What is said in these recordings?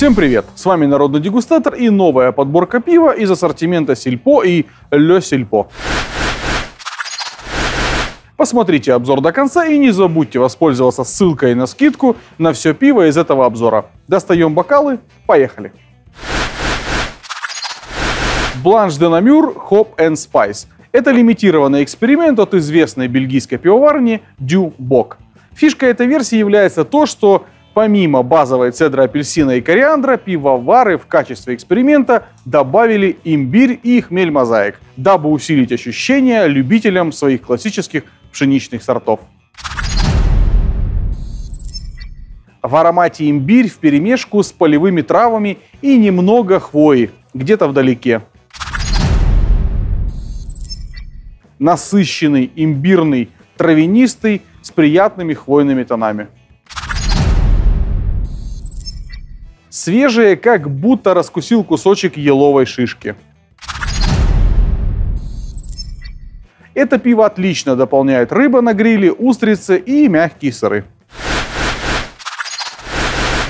Всем привет! С вами Народный дегустатор и новая подборка пива из ассортимента Сильпо и Ле Сильпо. Посмотрите обзор до конца и не забудьте воспользоваться ссылкой на скидку на все пиво из этого обзора. Достаем бокалы, поехали! Бланш де Намюр Hop and Spice. Это лимитированный эксперимент от известной бельгийской пивоварни Дю Бок. Фишка этой версии является то, что помимо базовой цедры апельсина и кориандра, пивовары в качестве эксперимента добавили имбирь и хмель мозаик, дабы усилить ощущения любителям своих классических пшеничных сортов. В аромате имбирь в перемешку с полевыми травами и немного хвои, где-то вдалеке. Насыщенный, имбирный, травянистый с приятными хвойными тонами. Свежие, как будто раскусил кусочек еловой шишки. Это пиво отлично дополняет рыба на гриле, устрицы и мягкие сыры.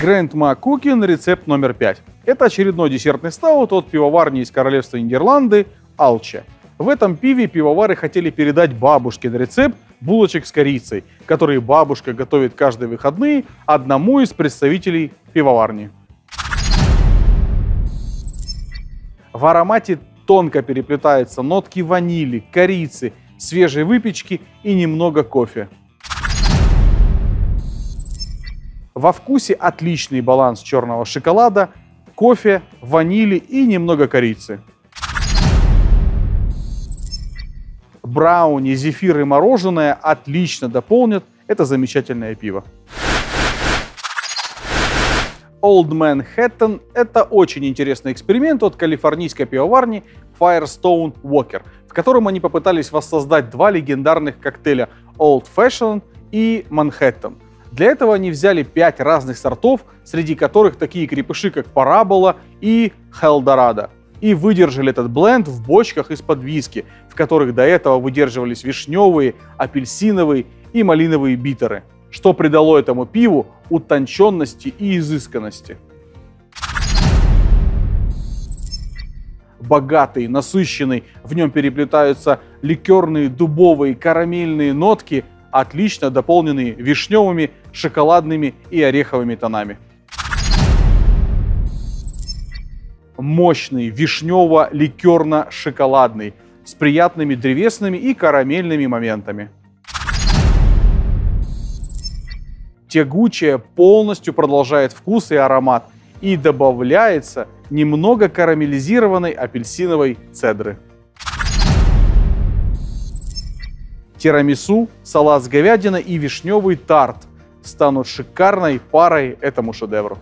Грэндма Кукин, рецепт номер 5. Это очередной десертный стаут от пивоварни из королевства Нидерланды Алче. В этом пиве пивовары хотели передать бабушке на рецепт булочек с корицей, которые бабушка готовит каждые выходные одному из представителей пивоварни. В аромате тонко переплетаются нотки ванили, корицы, свежей выпечки и немного кофе. Во вкусе отличный баланс черного шоколада, кофе, ванили и немного корицы. Брауни, зефир и мороженое отлично дополнят это замечательное пиво. Old Manhattan – это очень интересный эксперимент от калифорнийской пивоварни Firestone Walker, в котором они попытались воссоздать два легендарных коктейля Old Fashioned и Manhattan. Для этого они взяли пять разных сортов, среди которых такие крепыши, как Парабола и Хелдорадо, и выдержали этот бленд в бочках из-под виски, в которых до этого выдерживались вишневые, апельсиновые и малиновые битеры – что придало этому пиву утонченности и изысканности. Богатый, насыщенный, в нем переплетаются ликерные, дубовые, карамельные нотки, отлично дополненные вишневыми, шоколадными и ореховыми тонами. Мощный, вишнево-ликерно-шоколадный, с приятными древесными и карамельными моментами – тягучее полностью продолжает вкус и аромат и добавляется немного карамелизированной апельсиновой цедры. Тирамису, салат с говядиной и вишневый тарт станут шикарной парой этому шедевру.